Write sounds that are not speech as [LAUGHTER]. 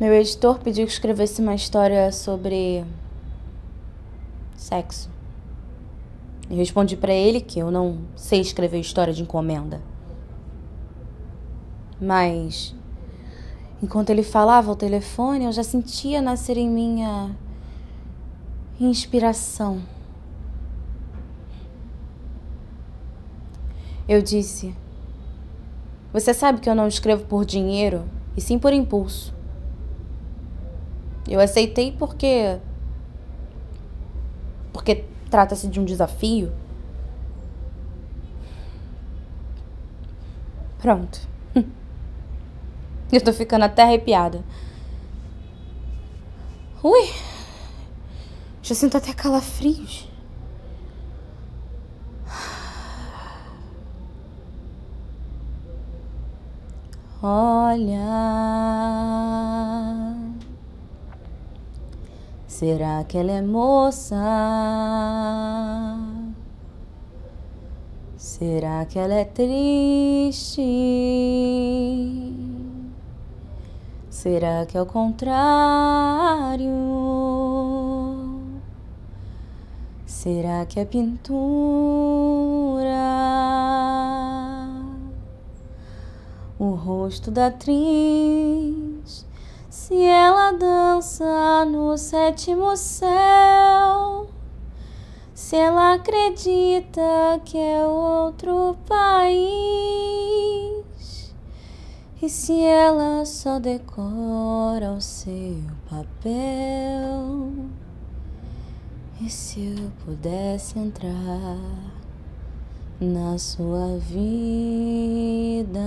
Meu editor pediu que escrevesse uma história sobre sexo. Eu respondi para ele que eu não sei escrever história de encomenda. Mas enquanto ele falava ao telefone, eu já sentia nascer em minha inspiração. Eu disse: Você sabe que eu não escrevo por dinheiro, e sim por impulso. Eu aceitei porque. Porque trata-se de um desafio. Pronto. [LAUGHS] Eu tô ficando até arrepiada. Ui! Já sinto até calafrios. Olha. Será que ela é moça? Será que ela é triste? Será que é o contrário? Será que é pintura? O rosto da ela no sétimo céu, se ela acredita que é outro país, e se ela só decora o seu papel, e se eu pudesse entrar na sua vida.